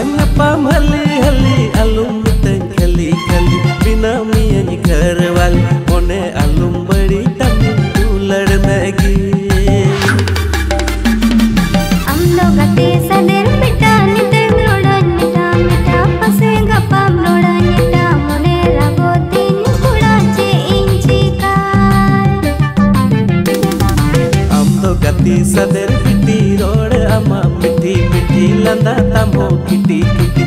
Bang apa mali hali alum teng kali kali binami ani karwal one alum bari tam tular nagi am log ate saner mita ni teng rodan mita mita pase gapam rodan mita mone rago tin kula che inchi kar am log ate saner mita rodan kitty kitty